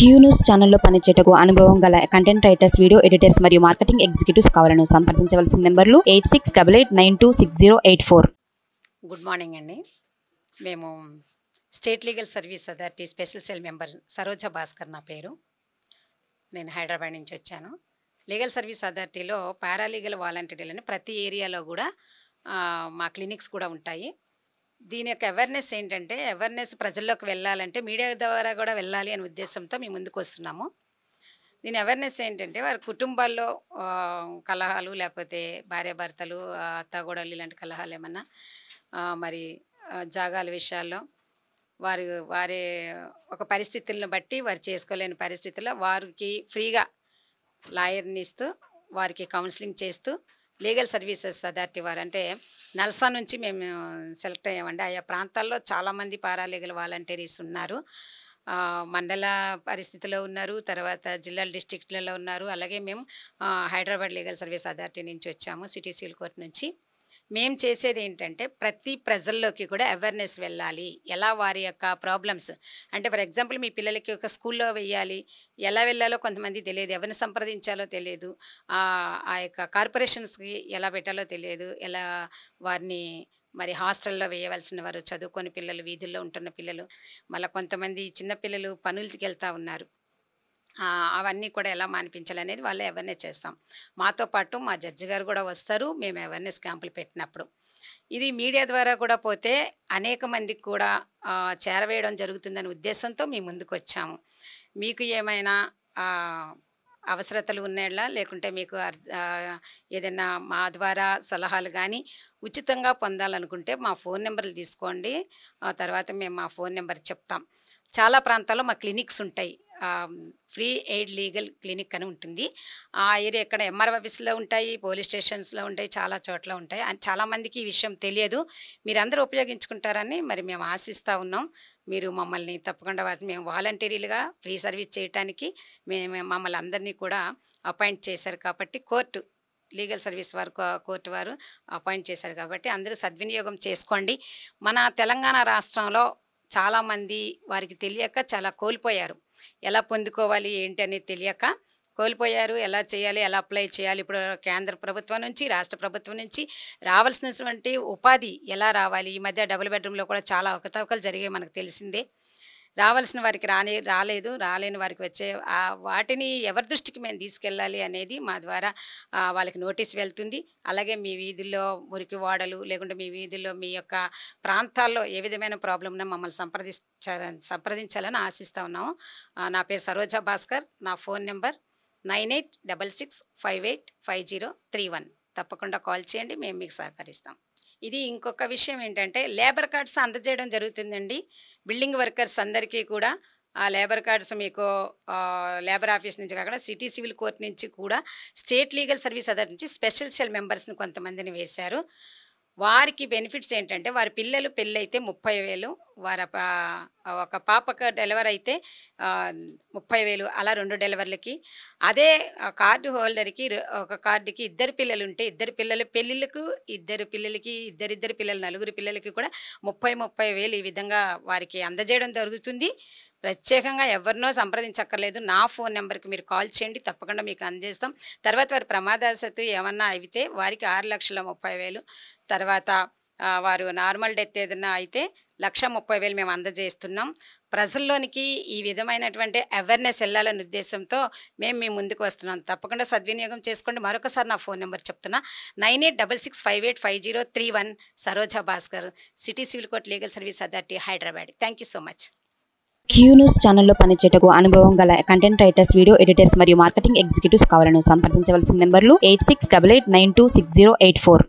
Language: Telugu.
క్యూన్యూస్ ఛానల్లో పనిచేయటకు అనుభవం గల కంటెంట్ రైటర్స్ వీడియో ఎడిటర్స్ మరియు మార్కెటింగ్ ఎగ్జిక్యూటివ్స్ కావాలను సంప్రదించవలసిన నెంబర్లు eight six double eight nine two six zero eight four. Good morning అండి. మేము state legal service authority special cell member Saroja Bhaskar నా పేరు. నేను హైదరాబాద్ నుంచి వచ్చాను. లీగల్ సర్వీస్ అథారిటీలో పారాలీగల్ వాలంటీర్లని ప్రతి ఏరియాలో కూడా మా క్లినిక్స్ కూడా ఉంటాయి. దీని యొక్క అవేర్నెస్ ఏంటంటే అవేర్నెస్ ప్రజల్లోకి వెళ్ళాలంటే మీడియా ద్వారా కూడా వెళ్ళాలి అనే ఉద్దేశంతో మేము ముందుకు వస్తున్నాము. దీని అవేర్నెస్ ఏంటంటే వారి కుటుంబాల్లో కలహాలు లేకపోతే భార్యాభర్తలు ఆ, అత్తగోడలు ఇలాంటి కలహాలు ఏమన్నా మరి జాగాల విషయాల్లో వారు వారి ఒక పరిస్థితులను బట్టి వారు చేసుకోలేని పరిస్థితుల్లో వారికి ఫ్రీగా లాయర్ని ఇస్తూ వారికి కౌన్సిలింగ్ చేస్తూ లీగల్ సర్వీసెస్ అథారిటీ వారు. అంటే నల్సా నుంచి మేము సెలెక్ట్ అయ్యామండి. ఆయా ప్రాంతాల్లో చాలామంది పారాలీగల్ వాలంటీర్స్ ఉన్నారు. మండల పరిస్థితిలో ఉన్నారు. తర్వాత జిల్లాల డిస్టిక్లలో ఉన్నారు. అలాగే మేము హైదరాబాద్ లీగల్ సర్వీస్ అథారిటీ నుంచి వచ్చాము సిటీ సివిల్ కోర్ట్ నుంచి. మేము చేసేది ఏంటంటే ప్రతి ప్రజల్లోకి కూడా అవేర్నెస్ వెళ్ళాలి. ఎలా వారి యొక్క ప్రాబ్లమ్స్ అంటే ఫర్ ఎగ్జాంపుల్ మీ పిల్లలకి ఒక స్కూల్లో వెయ్యాలి. ఎలా వెళ్ళాలో కొంతమంది తెలియదు. ఎవరిని సంప్రదించాలో తెలియదు. ఆ యొక్క కార్పొరేషన్స్కి ఎలా పెట్టాలో తెలియదు. ఎలా వారిని మరి హాస్టల్లో వేయవలసిన వారు చదువుకొని పిల్లలు వీధుల్లో ఉంటున్న పిల్లలు మళ్ళీ కొంతమంది చిన్న పిల్లలు పనులకి వెళ్తూ ఉన్నారు. అవన్నీ కూడా ఎలా మానిపించాలి అనేది వాళ్ళు అవేర్నెస్ చేస్తాం. మాతో పాటు మా జడ్జి గారు కూడా వస్తారు మేము అవేర్నెస్ క్యాంపులు పెట్టినప్పుడు. ఇది మీడియా ద్వారా కూడా పోతే అనేక మందికి కూడా చేరవేయడం జరుగుతుందనే ఉద్దేశంతో మేము ముందుకు వచ్చాము. మీకు ఏమైనా అవసరతలు ఉన్నాయా? లేకుంటే మీకు ఏదైనా మా ద్వారా సలహాలు కానీ ఉచితంగా పొందాలనుకుంటే మా ఫోన్ నెంబర్లు తీసుకోండి. ఆ తర్వాత మేము మా ఫోన్ నెంబర్ చెప్తాం. చాలా ప్రాంతాల్లో మా క్లినిక్స్ ఉంటాయి. ఫ్రీ ఎయిడ్ లీగల్ క్లినిక్ అని ఉంటుంది. ఆ ఏరియా ఇక్కడ ఎంఆర్ ఆఫీస్లో ఉంటాయి పోలీస్ స్టేషన్స్లో ఉంటాయి చాలా చోట్ల ఉంటాయి. అండ్ చాలామందికి ఈ విషయం తెలియదు. మీరందరూ ఉపయోగించుకుంటారని మరి మేము ఆశిస్తూ ఉన్నాం. మీరు మమ్మల్ని తప్పకుండా మేము వాలంటీర్లుగా ఫ్రీ సర్వీస్ చేయడానికి మేము మమ్మల్ని అందరినీ కూడా అపాయింట్ చేశారు కాబట్టి కోర్టు లీగల్ సర్వీస్ వారు కోర్టు వారు అపాయింట్ చేశారు కాబట్టి అందరూ సద్వినియోగం చేసుకోండి. మన తెలంగాణ రాష్ట్రంలో చాలామంది వారికి తెలియక చాలా కోల్పోయారు. ఎలా పొందుకోవాలి ఏంటి అనేది తెలియక కోల్పోయారు. ఎలా చేయాలి ఎలా అప్లై చేయాలి. ఇప్పుడు కేంద్ర ప్రభుత్వం నుంచి రాష్ట్ర ప్రభుత్వం నుంచి రావాల్సినటువంటి ఉపాధి ఎలా రావాలి? ఈ మధ్య డబుల్ బెడ్రూమ్లో కూడా చాలా అవకతవకలు జరిగాయి మనకు తెలిసిందే. రావాల్సిన వారికి రానే రాలేదు రాలేని వారికి వచ్చే వాటిని ఎవరి దృష్టికి మేము తీసుకెళ్ళాలి అనేది మా ద్వారా వాళ్ళకి నోటీస్ వెళ్తుంది. అలాగే మీ వీధుల్లో మురికి వాడలు లేకుంటే మీ వీధుల్లో మీ యొక్క ప్రాంతాల్లో ఏ విధమైన ప్రాబ్లం మమ్మల్ని సంప్రదించాలని సంప్రదించాలని ఆశిస్తూ ఉన్నాము. నా పేరు సరోజ భాస్కర్ నా phone number nine eight double six five eight five zero three one. తప్పకుండా కాల్ చేయండి మేము మీకు సహకరిస్తాం. ఇది ఇంకొక విషయం ఏంటంటే లేబర్ కార్డ్స్ అందజేయడం జరుగుతుందండి. బిల్డింగ్ వర్కర్స్ అందరికీ కూడా ఆ లేబర్ కార్డ్స్ మీకు లేబర్ ఆఫీస్ నుంచి కాకుండా సిటీ సివిల్ కోర్ట్ నుంచి కూడా స్టేట్ లీగల్ సర్వీస్ అదర్ నుంచి స్పెషల్ సెల్ మెంబర్స్ని కొంతమందిని వేశారు. వారికి బెనిఫిట్స్ ఏంటంటే వారి పిల్లలు పెళ్ళైతే ముప్పై వేలు వారి ఒక పాపకు డెలివర్ అయితే ముప్పై వేలు అలా రెండు డెలివరీలకి. అదే ఆ కార్డు హోల్డర్కి ఒక కార్డుకి ఇద్దరు పిల్లలు ఉంటే ఇద్దరు పిల్లలు పెళ్ళిళ్ళకు ఇద్దరు పిల్లలకి ఇద్దరిద్దరు పిల్లలు నలుగురు పిల్లలకి కూడా ముప్పై ముప్పై వేలు ఈ విధంగా వారికి అందజేయడం జరుగుతుంది. ప్రత్యేకంగా ఎవరినో సంప్రదించక్కర్లేదు. నా ఫోన్ నెంబర్కి మీరు కాల్ చేయండి తప్పకుండా మీకు అందజేస్తాం. తర్వాత వారి ప్రమాదశత్తు ఏమన్నా అయితే వారికి ఆరు లక్షల ముప్పై వేలు తర్వాత వారు నార్మల్ డెత్ ఏదైనా అయితే లక్ష ముప్పై వేలు మేము అందజేస్తున్నాం. ప్రజల్లోనికి ఈ విధమైనటువంటి అవేర్నెస్ వెళ్ళాలనే ఉద్దేశంతో మేము మీ ముందుకు వస్తున్నాం. తప్పకుండా సద్వినియోగం చేసుకోండి. మరొకసారి నా ఫోన్ నెంబర్ చెప్తున్నా. Nine eight double six five eight five zero three one Saroja Bhaskar city civil court legal service authority Hyderabad. Thank you so much Q news ఛానల్లో పనిచేయటకు అనుభవం గల కంటెంట్ రైటర్స్ వీడియో ఎడిటర్స్ మరియు మార్కెటింగ్ ఎగ్జిక్యూటివ్స్ కావాలను సంప్రదించవలసిన నెంబర్లు eight six double eight nine two six zero eight four.